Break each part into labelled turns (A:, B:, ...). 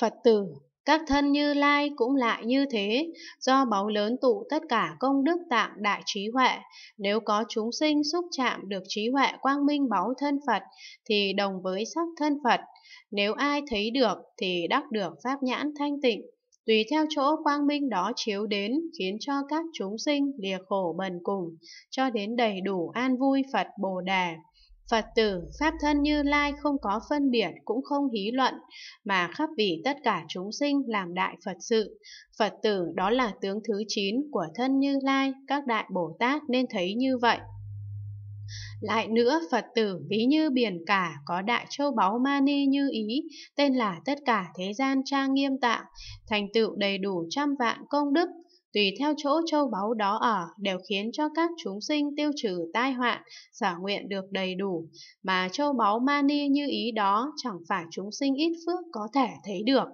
A: Phật tử, các thân như lai cũng lại như thế, do báu lớn tụ tất cả công đức tạng đại trí huệ. Nếu có chúng sinh xúc chạm được trí huệ quang minh báu thân Phật, thì đồng với sắc thân Phật. Nếu ai thấy được thì đắc được pháp nhãn thanh tịnh. Tùy theo chỗ quang minh đó chiếu đến, khiến cho các chúng sinh lìa khổ bần cùng, cho đến đầy đủ an vui Phật Bồ Đề. Phật tử, Pháp thân Như Lai không có phân biệt cũng không hí luận, mà khắp vì tất cả chúng sinh làm đại Phật sự. Phật tử đó là tướng thứ 9 của thân Như Lai, các đại Bồ Tát nên thấy như vậy. Lại nữa, Phật tử ví như biển cả có đại châu báu mani như ý, tên là tất cả thế gian trang nghiêm tạng, thành tựu đầy đủ trăm vạn công đức, tùy theo chỗ châu báu đó ở đều khiến cho các chúng sinh tiêu trừ tai họa, xả nguyện được đầy đủ, mà châu báu mani như ý đó chẳng phải chúng sinh ít phước có thể thấy được.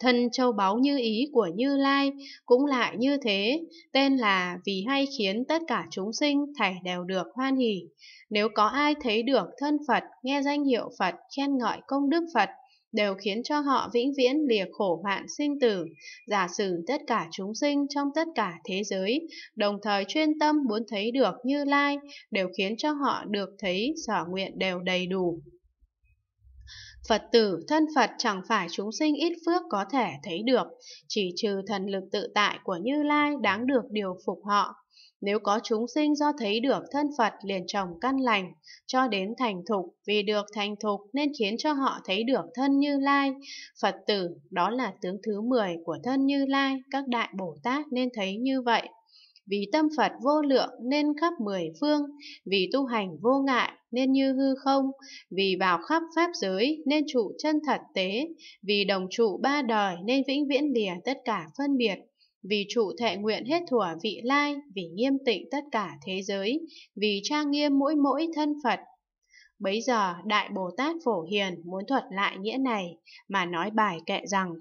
A: Thân châu báu như ý của Như Lai cũng lại như thế, tên là vì hay khiến tất cả chúng sinh thảy đều được hoan hỷ. Nếu có ai thấy được thân Phật, nghe danh hiệu Phật, khen ngợi công đức Phật, đều khiến cho họ vĩnh viễn lìa khổ hoạn sinh tử. Giả sử tất cả chúng sinh trong tất cả thế giới, đồng thời chuyên tâm muốn thấy được Như Lai, đều khiến cho họ được thấy sở nguyện đều đầy đủ. Phật tử, thân Phật chẳng phải chúng sinh ít phước có thể thấy được, chỉ trừ thần lực tự tại của Như Lai đáng được điều phục họ. Nếu có chúng sinh do thấy được thân Phật liền trồng căn lành, cho đến thành thục, vì được thành thục nên khiến cho họ thấy được thân Như Lai. Phật tử, đó là tướng thứ 10 của thân Như Lai, các đại Bồ Tát nên thấy như vậy. Vì tâm Phật vô lượng nên khắp mười phương, vì tu hành vô ngại nên như hư không, vì vào khắp pháp giới nên trụ chân thật tế, vì đồng trụ ba đời nên vĩnh viễn lìa tất cả phân biệt, vì trụ thệ nguyện hết thủa vị lai, vì nghiêm tịnh tất cả thế giới, vì trang nghiêm mỗi mỗi thân Phật. Bấy giờ Đại Bồ Tát Phổ Hiền muốn thuật lại nghĩa này mà nói bài kệ rằng